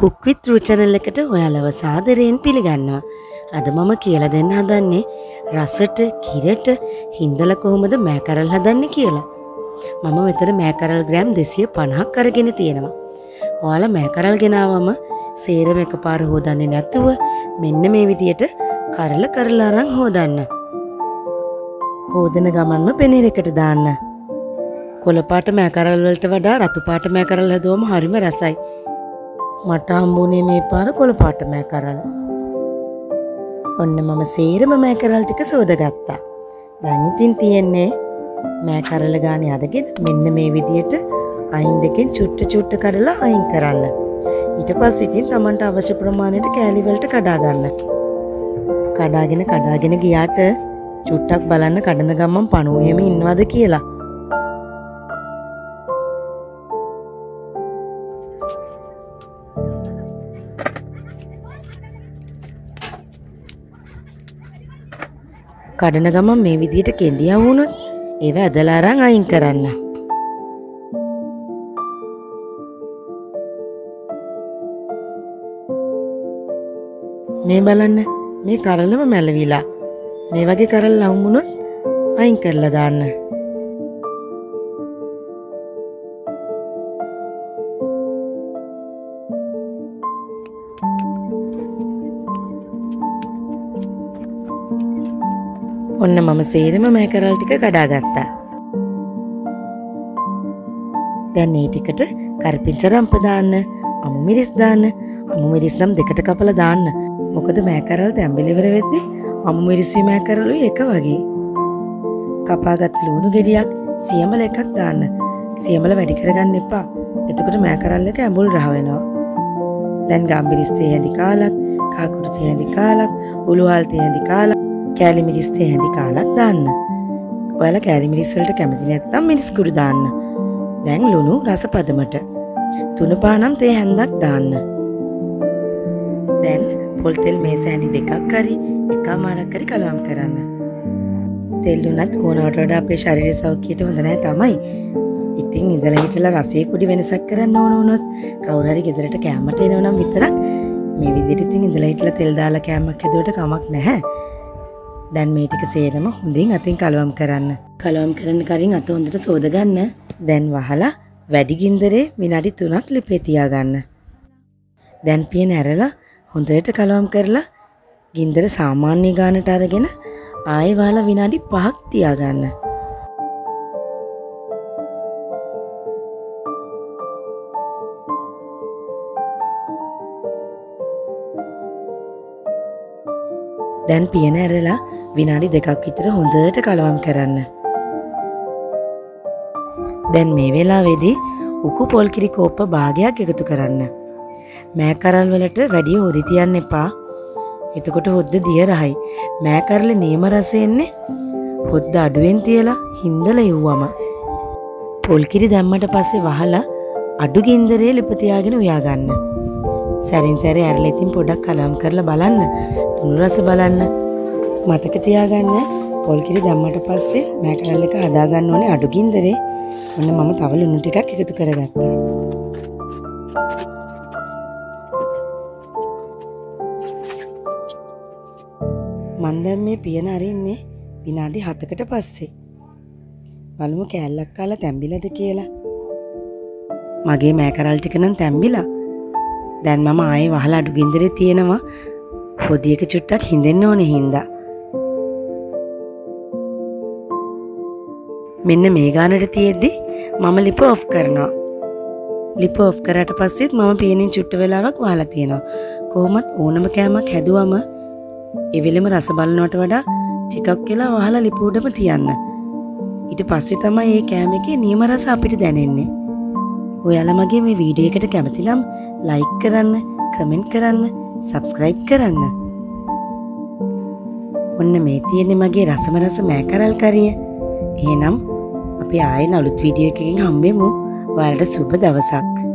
කුක්විත් රුචනල් එකට ඔයාලව සාදරයෙන් පිළිගන්නවා. අද මම කියල දෙන්න හදන්නේ රසට කිරට හින්දල කොහොමද මෑකරල් හදන්න කියලා. මම මෙතර මෑකරල් ග්‍රෑම් දෙසිය පණහක් කරගෙන තියෙනවා. ඔයාල මෑකරල් ගෙනාවම සේරම එක පාර හෝදන්නේ නැත්තුව මෙන්න මේ විදියට කරල කරලාරං හෝදන්න. හෝදන ගමන්ම පෙනීර එකට දාන්න. කොළපාට මෑකරල්වලට වඩා රතුපාට මෑකරල් හදෝම හරිම රසයි. මට හම්බුනේ මේ පාර කොළපාට මෑකරල්. ඔන්න මම සේරම මෑකරල් ටික සෝදගත්තා. දැන් ඉතින් තියෙන්නේ මෑකරල ගානේ අදගෙත් මෙන්න මේ විදියට අයින් දෙකෙන් චුට්ට චුට්ට කඩලා අයින් කරන්න. ඊට පස්සේ ඉතින් Tamanට අවශ්‍ය ප්‍රමාණයට කෑලි වලට කඩා ගන්න. කඩාගෙන කඩාගෙන ගියාට චුට්ටක් බලන්න කඩන ගමන් පණුව එහෙම ඉන්නවද කියලා. කඩන ගමන් මේ විදිහට කෙන්ඩිය වුණොත් ඒව ඇදලා අරන් අයින් කරන්න. මේ බලන්න මේ කරලම මැලවිලා මේ වගේ කරල් ලවුමුණොත් අයින් කරලා දාන්න. ඔන්න මම සේරම මෑකරල් ටික කඩාගත්තා. දැන් ඒ ටිකට කරපිංචරම්ප දාන්න අමු මිරිස් දාන්න අමු මිරිස් නම් දෙකට කපල දාන්න මොකද මෑකරල් තැම්බිලිවර වෙද්දි අමු මිරිස්සි මෑකරලුයි එක වගේ. කපාගත් ලූුණු ගෙඩියක් සියමල එකක් දාන්න සියමල වැඩි කරගන්න එපා එතකොට මෑකරල්ල එක ඇඹුල් රහවෙනවා. දැන් ගම්බිරිස්තේ හැදි කාලක් කාකුරුතේ හැදි කාලක් උළුහල්තේ හැදි කාලක් කෑලි මිරිස්තේ හැඳි කාලක් දාන්න. ඔයාලා කෑලි මිරිස් වලට කැමති නැත්නම් මිරිස් කුඩු දාන්න. දැන් ලුණු රස පදමට. තුන පානම් තේ හැන්දක් දාන්න. දැන් පොල් තෙල් මේස හැඳි දෙකක් හරි එකමාරක් හරි කලවම් කරන්න. තෙල් උනත් ඕනවට වඩා අපේ ශරීර සෞඛ්‍යයට හොඳ නැහැ තමයි. ඉතින් ඉඳලා හිටලා රසයේ පොඩි වෙනසක් කරන්න ඕන වුණොත් කවුරු හරි ගෙදරට කෑමට එනවනම් විතරක් මේ විදිහට ඉතින් ඉඳලා හිටලා තෙල් දාලා කෑමක් හැදුවට කමක් නැහැ. දැන් මේ ටික සේරම හොඳින් අතින් කලවම් කරන්න. කලවම් කරන්න කරින් අත හොඳට සෝදගන්න. දැන් වහලා වැඩි ගින්දරේ විනාඩි 3ක් ලිපේ තියාගන්න. දැන් පිය නැරලා හොඳට කලවම් කරලා ගින්දර සාමාන්‍ය ගානට අරගෙන ආයෙ වහලා විනාඩි 5ක් තියාගන්න. දැන් පියන ඇරලා විනාඩි දෙකක් විතර හොඳට කලවම් කරන්න. දැන් මේ වෙලාවේදී උකු පොල්කිරි කෝප්ප භාගයක් එකතු කරන්න. මෑකරල් වලට වැඩිය හොදි තියන්න එපා. එතකොට හොද්ද දිය රහයි. මෑකරල නියම රසෙන්නේ හොද්ද අඩුවෙන් තියලා හින්දල ඉව්වම. පොල්කිරි දැම්මට පස්සේ වහලා අඩු ගින්දරේ ලිපතියාගෙන උයාගන්න. සැරින් සැරේ ඇරලා ඉතින් පොඩක් කලම් කරලා බලන්න. තුනු රස බලන්න. මතක තියාගන්න පොල්කිරි දැම්මට පස්සේ මෑකරල් එක හදාගන්න ඕනේ අඩු ගින්දරේ. ඔන්න මම තව ලුණු ටිකක් එකතු කරගත්තා. මන් දැන් මේ පියන අරින්නේ විනාඩි 7කට පස්සේ. බලමු කෑල්ලක් කාලා තැම්බිලාද කියලා. මගේ මෑකරල් ටික නම් තැම්බිලා. දැන් මම ආයේ වහලා අඩු ගින්දරේ තියෙනවා. හොදියක චුට්ටක් හිඳෙන්න ඕනේ හින්දා. මෙන්න මේ ගානට තියෙද්දි මම ලිප ඔෆ් කරනවා. ලිප ඔෆ් කරට පස්සෙත් මම පියනින් චුට්ට වෙලාවක් වහලා තියෙනවා. කොහොමත් ඕනම කෑමක් හැදුවම එවෙලෙම රස බලනවට වඩා ටිකක් කියලා වහලා ලිප උඩම තියන්න. ඊට පස්සේ තමයි මේ කෑම එකේ නියම රස අපිට දැනෙන්නේ. ඔයාලා මගේ මේ වීඩියෝ එකට කැමති නම් ලයික් කරන්න, කමෙන්ට් කරන්න, සබස්ක්‍රයිබ් කරන්න. ඔන්න මේ තියෙන්නේ මගේ රසම රස මෑකරල් කරිය. එහෙනම් අපි ආයෙත් අලුත් වීඩියෝ එකකින් හම්බෙමු. ඔයාලට සුබ දවසක්.